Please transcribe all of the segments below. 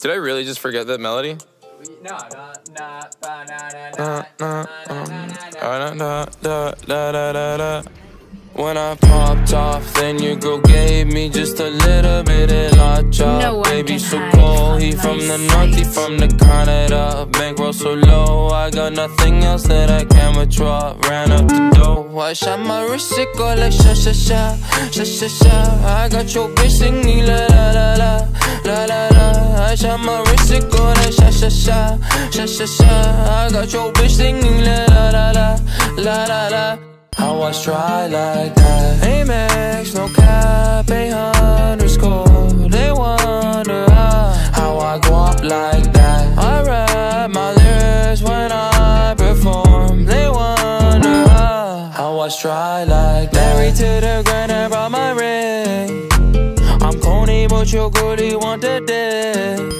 Did I really just forget that melody? Uh, uh, um, uh. When I popped off, then your girl gave me just a little bit of la chop. No Baby, so cold, he from the north, he from the Canada. Bankroll so low, I got nothing else that I can withdraw. Ran up the dough, I shot my wrist, it go like sha sha sha, sha sha sha. I got your bitch singing la la la la, shot my wrist, it go like sha sha sha, sha sha sha. I got your bitch singing la la la la, la la la. I was try like that. Amex, no cap, a underscore. They wonder how, I go up like that. I rap my lyrics when I perform. They wonder how, I try like that. Married to the grind, I brought my ring. I'm corny, but your girlie want the dick.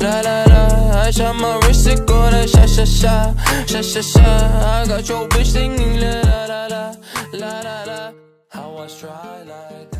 la la la. I shot my wrist, it go like sha sha sha, sha sha sha. I got your bitch singing la la la la, la la la. I was trying